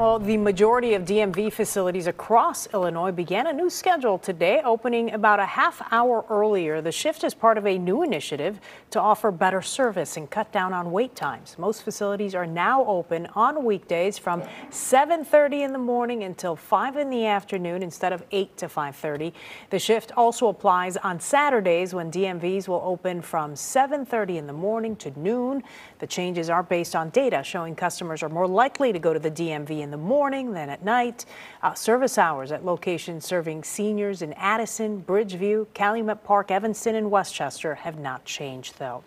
Well, the majority of DMV facilities across Illinois began a new schedule today, opening about a half hour earlier. The shift is part of a new initiative to offer better service and cut down on wait times. Most facilities are now open on weekdays from 7:30 in the morning until 5 in the afternoon instead of 8 to 5:30. The shift also applies on Saturdays when DMVs will open from 7:30 in the morning to noon. The changes are based on data showing customers are more likely to go to the DMV in in the morning then at night. Uh, service hours at locations serving seniors in Addison, Bridgeview, Calumet Park, Evanston, and Westchester have not changed, though.